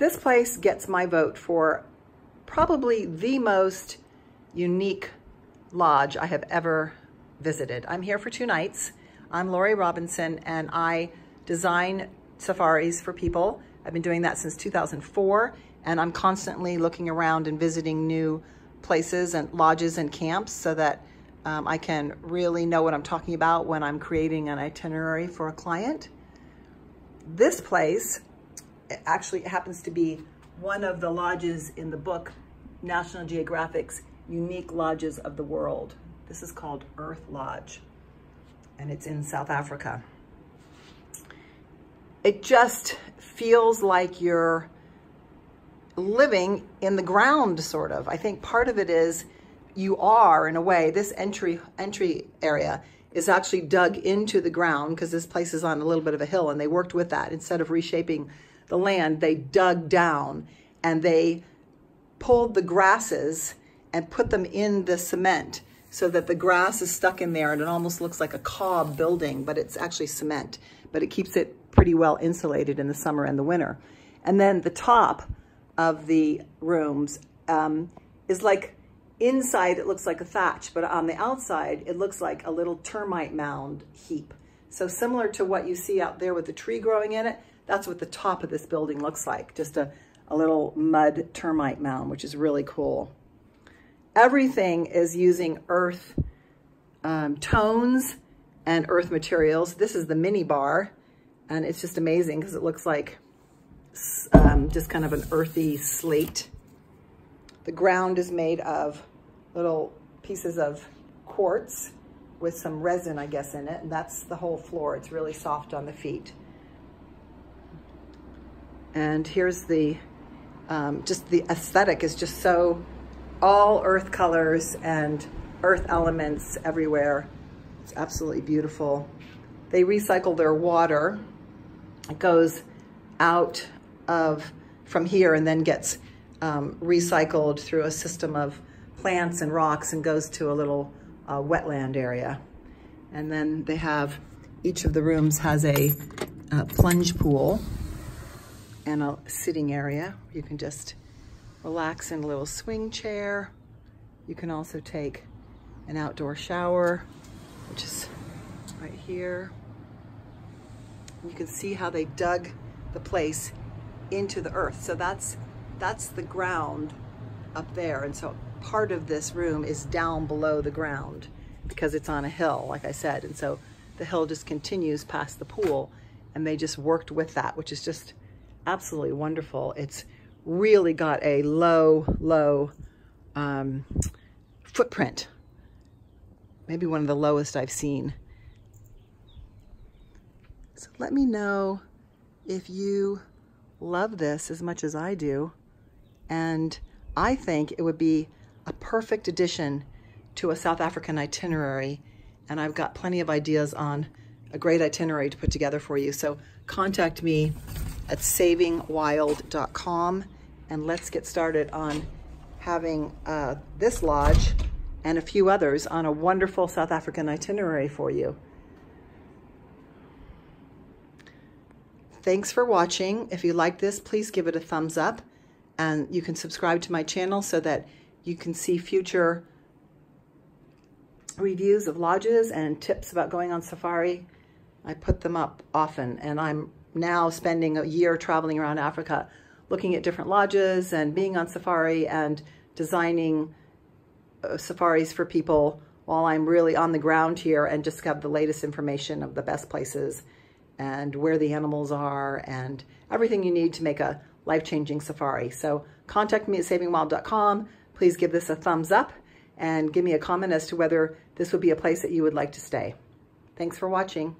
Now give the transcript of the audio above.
this place gets my vote for probably the most unique lodge I have ever visited. I'm here for two nights. I'm Lori Robinson and I design safaris for people. I've been doing that since 2004 and I'm constantly looking around and visiting new places and lodges and camps so that um, I can really know what I'm talking about when I'm creating an itinerary for a client. This place actually happens to be one of the lodges in the book National Geographic's Unique Lodges of the World. This is called Earth Lodge and it's in South Africa. It just feels like you're living in the ground, sort of. I think part of it is you are, in a way, this entry entry area is actually dug into the ground because this place is on a little bit of a hill and they worked with that. Instead of reshaping the land, they dug down and they pulled the grasses and put them in the cement so that the grass is stuck in there and it almost looks like a cob building, but it's actually cement. But it keeps it pretty well insulated in the summer and the winter. And then the top of the rooms um, is like inside it looks like a thatch, but on the outside it looks like a little termite mound heap. So similar to what you see out there with the tree growing in it, that's what the top of this building looks like, just a, a little mud termite mound, which is really cool. Everything is using earth um, tones and earth materials. This is the mini bar, and it's just amazing because it looks like um, just kind of an earthy slate. The ground is made of little pieces of quartz with some resin, I guess, in it. And that's the whole floor. It's really soft on the feet. And here's the, um, just the aesthetic is just so all earth colors and earth elements everywhere. It's absolutely beautiful. They recycle their water. It goes out of from here and then gets um, recycled through a system of plants and rocks and goes to a little uh, wetland area. And then they have, each of the rooms has a uh, plunge pool and a sitting area. You can just relax in a little swing chair. You can also take an outdoor shower, which is right here. You can see how they dug the place into the earth. So that's, that's the ground up there. And so part of this room is down below the ground because it's on a hill, like I said. And so the hill just continues past the pool and they just worked with that, which is just absolutely wonderful. It's really got a low, low um, footprint. Maybe one of the lowest I've seen. So let me know if you love this as much as I do. And I think it would be a perfect addition to a South African itinerary. And I've got plenty of ideas on a great itinerary to put together for you. So contact me at savingwild.com and let's get started on having uh, this lodge and a few others on a wonderful South African itinerary for you. Thanks for watching. If you like this, please give it a thumbs up and you can subscribe to my channel so that you can see future reviews of lodges and tips about going on safari. I put them up often and I'm now spending a year traveling around Africa looking at different lodges and being on safari and designing uh, safaris for people while I'm really on the ground here and just have the latest information of the best places and where the animals are and everything you need to make a life-changing safari. So contact me at savingwild.com. Please give this a thumbs up and give me a comment as to whether this would be a place that you would like to stay. Thanks for watching.